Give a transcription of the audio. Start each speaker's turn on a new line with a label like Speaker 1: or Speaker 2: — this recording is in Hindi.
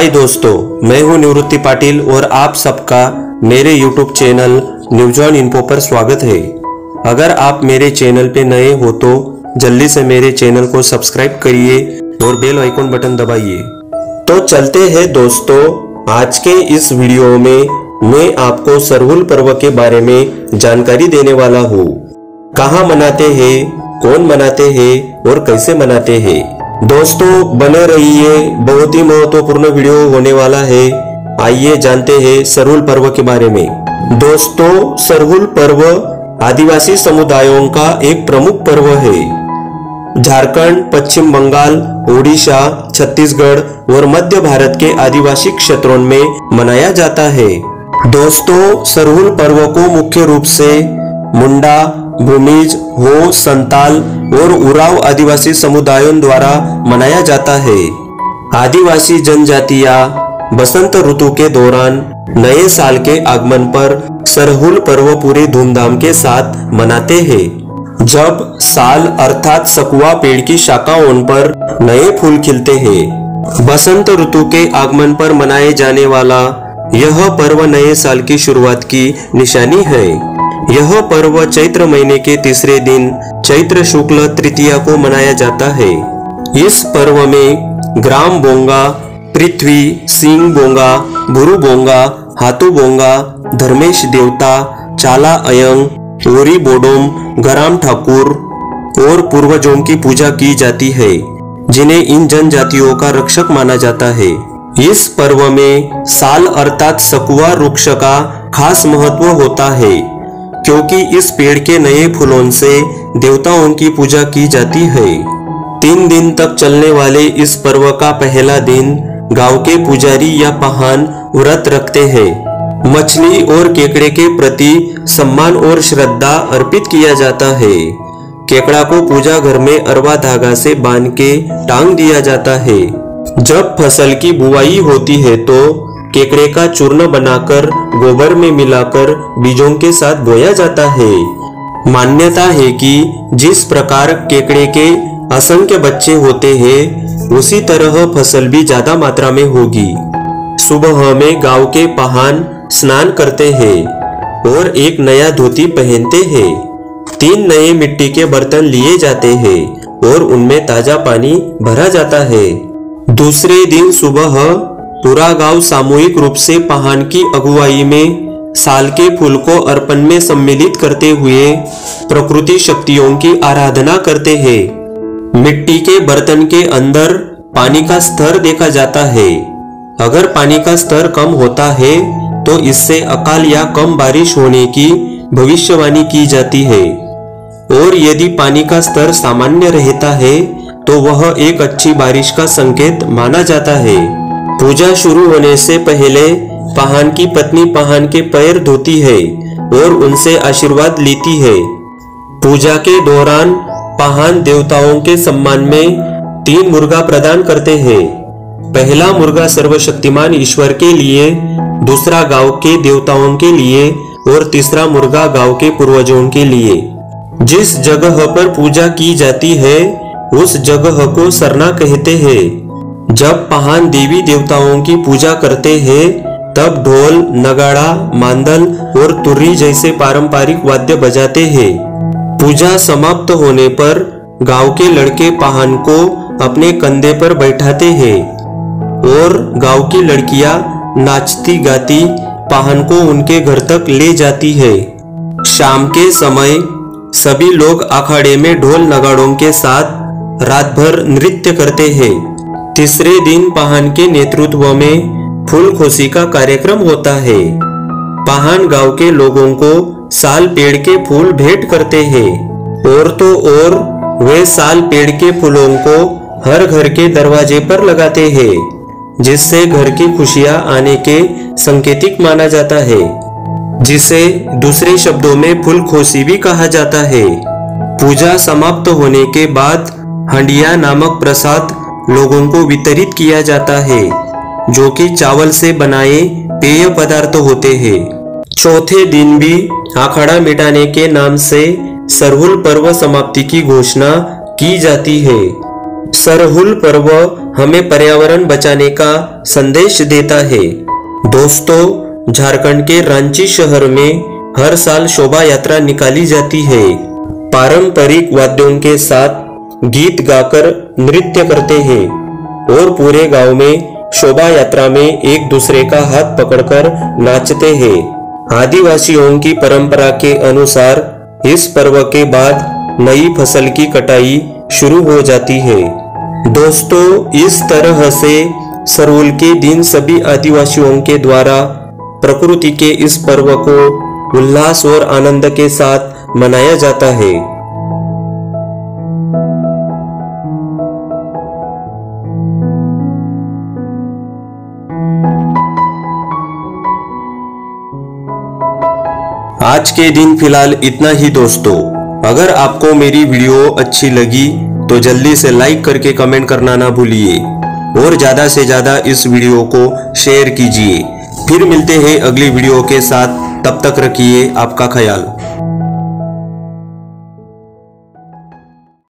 Speaker 1: हाय दोस्तों, मैं हूँ निवृत्ति पाटिल और आप सबका मेरे YouTube channel news on info पर स्वागत है। अगर आप मेरे चैनल पे नए हो तो जल्दी से मेरे चैनल को सब्सक्राइब करिए और बेल आइकॉन बटन दबाइए। तो चलते हैं दोस्तों, आज के इस वीडियो में मैं आपको सरहुल पर्व के बारे में जानकारी देने वाला हूँ। कहाँ मनाते हैं, कौन मनाते हैं और कैसे मनाते हैं? दोस्तों, बने रहिए। बहुत ही महत्वपूर्ण वीडियो होने वाला है। आइए जानते हैं सरहुल पर्व के बारे में। दोस्तों सरहुल पर्व आदिवासी समुदायों का एक प्रमुख पर्व है। झारखंड, पश्चिम बंगाल, ओडिशा, छत्तीसगढ़ और मध्य भारत के आदिवासी क्षेत्रों में मनाया जाता है। दोस्तों सरहुल पर्व को मुख्य रूप से मुंडा भूमिज हो संताल और उराव आदिवासी समुदायों द्वारा मनाया जाता है। आदिवासी जनजातिया बसंत ऋतु के दौरान नए साल के आगमन पर सरहुल पर्व पूरे धूमधाम के साथ मनाते हैं। जब साल अर्थात सकुआ पेड़ की शाखाओं पर नए फूल खिलते हैं, बसंत ऋतु के आगमन पर मनाए जाने वाला यह पर्व नए साल की शुरुआत की निशानी है। यह पर्व चैत्र महीने के तीसरे दिन चैत्र शुक्ल तृतीया को मनाया जाता है। इस पर्व में ग्राम बोंगा, पृथ्वी, सिंह बोंगा भुरु बोंगा, हाथू बोंगा, धर्मेश देवता, चाला अयंग, ओरी बोडोम, गराम ठाकुर और पूर्वजों की पूजा की जाती है, जिन्हें इन जनजातियों का रक्षक माना जाता है। इस पर्व में साल अर्थात सकुआ वृक्ष का खास महत्व होता है। क्योंकि इस पेड़ के नए फूलों से देवताओं की पूजा की जाती है। तीन दिन तक चलने वाले इस पर्व का पहला दिन गाँव के पुजारी या पहान व्रत रखते हैं। मछली और केकड़े के प्रति सम्मान और श्रद्धा अर्पित किया जाता है। केकड़ा को पूजा घर में अरवा धागा से बाँध के टांग दिया जाता है। जब फ़सल की बुआई होती है तो केकड़े का चूर्ण बनाकर गोबर में मिलाकर बीजों के साथ बोया जाता है। मान्यता है कि जिस प्रकार केकड़े के असंख्य बच्चे होते हैं, उसी तरह फ़सल भी ज़्यादा मात्रा में होगी। सुबह में गाँव के पहान स्नान करते हैं और एक नया धोती पहनते हैं। तीन नए मिट्टी के बर्तन लिए जाते हैं और उनमें ताज़ा पानी भरा जाता है। दूसरे दिन सुबह पूरा गाँव सामूहिक रूप से पहान की अगुवाई में साल के फूल को अर्पण में सम्मिलित करते हुए प्रकृति शक्तियों की आराधना करते हैं। मिट्टी के बर्तन के अंदर पानी का स्तर देखा जाता है। अगर पानी का स्तर कम होता है तो इससे अकाल या कम बारिश होने की भविष्यवाणी की जाती है। और यदि पानी का स्तर सामान्य रहता है तो वह एक अच्छी बारिश का संकेत माना जाता है। पूजा शुरू होने से पहले पहान की पत्नी पहान के पैर धोती है और उनसे आशीर्वाद लेती है। पूजा के दौरान पहान देवताओं के सम्मान में तीन मुर्गा प्रदान करते हैं। पहला मुर्गा सर्वशक्तिमान ईश्वर के लिए, दूसरा गाँव के देवताओं के लिए और तीसरा मुर्गा गाँव के पूर्वजों के लिए। जिस जगह पर पूजा की जाती है, उस जगह को सरना कहते हैं। जब पहान देवी देवताओं की पूजा करते हैं, तब ढोल, नगाड़ा, मांदल और तुर्री जैसे पारंपरिक वाद्य बजाते हैं। पूजा समाप्त होने पर गाँव के लड़के पहान को अपने कंधे पर बैठाते हैं और गाँव की लड़कियाँ नाचती गाती पहान को उनके घर तक ले जाती है। शाम के समय सभी लोग अखाड़े में ढोल नगाड़ों के साथ रात भर नृत्य करते हैं। तीसरे दिन पहान के नेतृत्व में फूल खोसी का कार्यक्रम होता है। पहान गाँव के लोगों को साल पेड़ के फूल भेंट करते हैं। और तो और वे साल पेड़ के फूलों को हर घर के दरवाजे पर लगाते हैं, जिससे घर की खुशियाँ आने के संकेतिक माना जाता है, जिसे दूसरे शब्दों में फूल खोसी भी कहा जाता है। पूजा समाप्त होने के बाद हंडिया नामक प्रसाद लोगों को वितरित किया जाता है, जो कि चावल से बनाए पेय पदार्थ होते हैं। चौथे दिन भी आखड़ा मिटाने के नाम से सरहुल पर्व समाप्ति की घोषणा की जाती है। सरहुल पर्व हमें पर्यावरण बचाने का संदेश देता है। दोस्तों, झारखंड के रांची शहर में हर साल शोभा यात्रा निकाली जाती है। पारंपरिक वाद्यों के साथ गीत गाकर नृत्य करते हैं और पूरे गाँव में शोभा यात्रा में एक दूसरे का हाथ पकड़कर नाचते हैं। आदिवासियों की परंपरा के अनुसार इस पर्व के बाद नई फ़सल की कटाई शुरू हो जाती है। दोस्तों, इस तरह से सरोल के दिन सभी आदिवासियों के द्वारा प्रकृति के इस पर्व को उल्लास और आनंद के साथ मनाया जाता है। आज के दिन फ़िलहाल इतना ही दोस्तों। अगर आपको मेरी वीडियो अच्छी लगी तो जल्दी से लाइक करके कमेंट करना ना भूलिए। और ज़्यादा से ज़्यादा इस वीडियो को शेयर कीजिए। फिर मिलते हैं अगली वीडियो के साथ। तब तक रखिए आपका ख्याल।